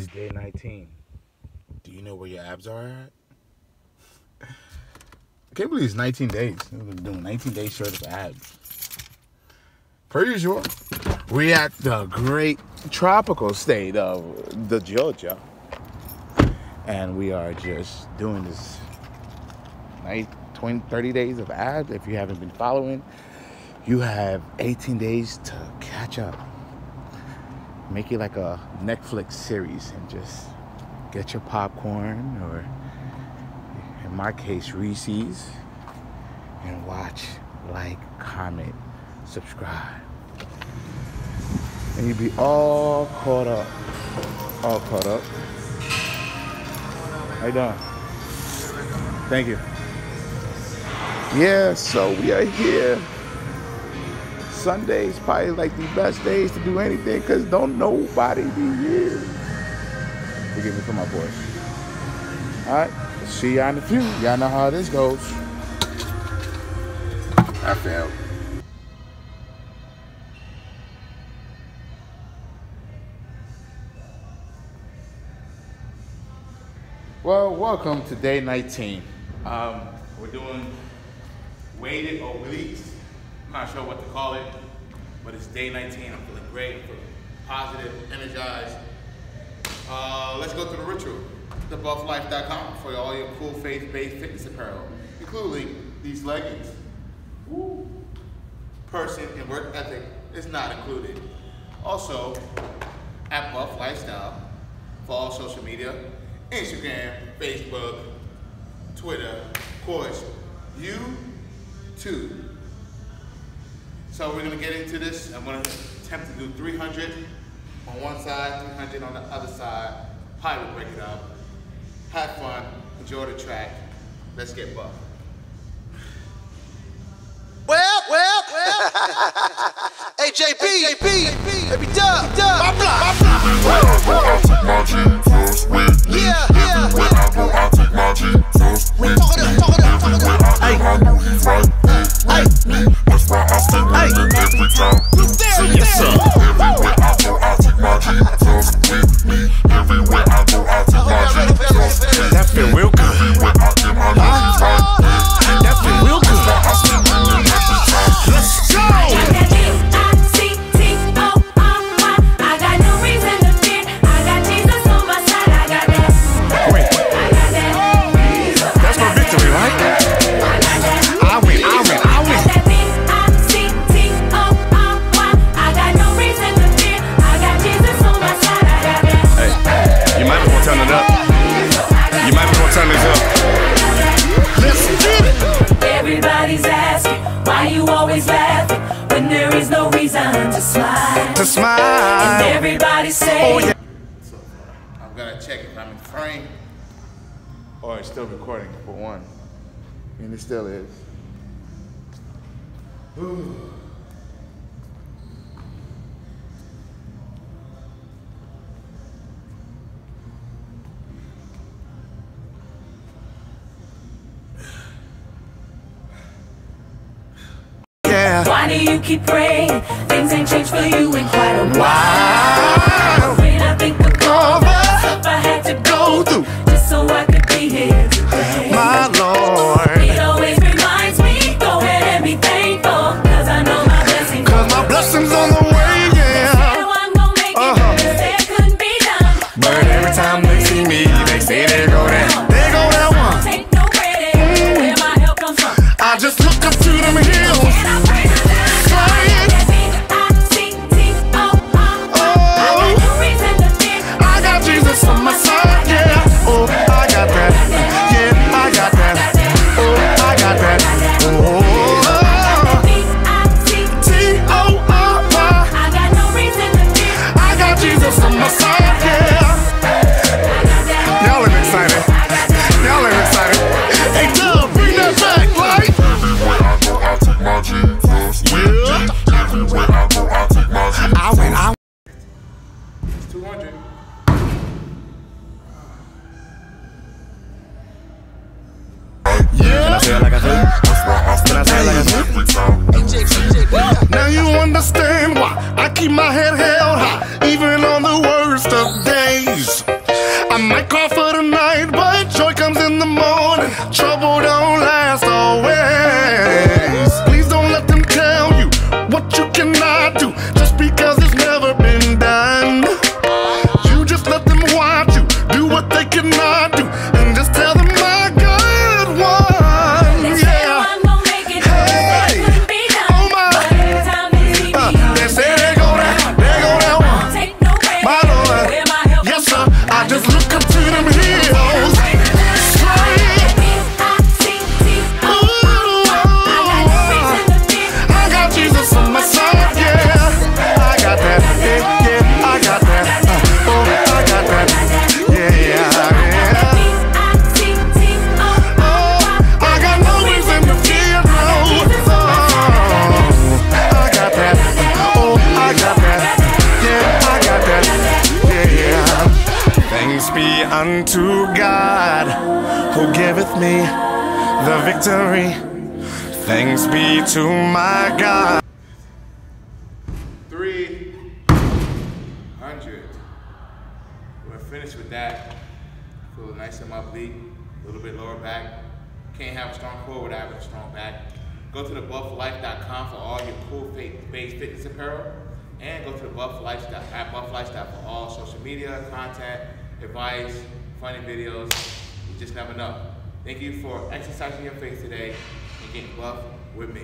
It's day 19. Do you know where your abs are at? I can't believe it's 19 days. We've been doing 19 days short of abs. Per usual, we at the great tropical state of the Georgia. And we are just doing this night 20, 30 days of abs. If you haven't been following, you have 18 days to catch up. Make it like a Netflix series and just get your popcorn or in my case Reese's and watch, like, comment, subscribe. And you'd be all caught up. All caught up. How you doing? Thank you. Yeah, so we are here. Sundays probably like the best days to do anything because don't nobody be here. Forgive me for my voice. All right, see y'all in a few. Y'all know how this goes. I failed. Well, welcome to day 19. Um, we're doing weighted obliques. I'm not sure what to call it, but it's day 19. I'm feeling great, I'm feeling positive, energized. Uh, let's go through the ritual. TheBuffLife.com for all your cool faith-based fitness apparel, including these leggings. Woo. Person and work ethic is not included. Also, at Buff Lifestyle for all social media, Instagram, Facebook, Twitter, of course, YouTube. So we're gonna get into this. I'm gonna attempt to do 300 on one side, 300 on the other side. Probably will break it up. Have fun, enjoy the track. Let's get buff. Well, well, well. hey, JP, JP, baby dub, dub. My block, my block. Yeah, when there is no reason to smile. To smile. And smile. everybody saying Oh, yeah. So I'm gonna check if I'm in frame or it's still recording for one. And it still is. Why do you keep praying? Things ain't changed for you in quite a while. When I think of all the stuff Yeah. I win, I It's 200. Yeah. Can I say it like I said? Unto God who giveth me the victory. Thanks be to my God. Three hundred. We're finished with that. Feel nice in my oblique, a little bit lower back. Can't have a strong core without having a strong back. Go to the bufflife.com for all your cool based fitness apparel. And go to the Buff Lifestyle at Buff Lifestyle for all social media, content, advice, funny videos. You just never know. Thank you for exercising your faith today and getting buff with me.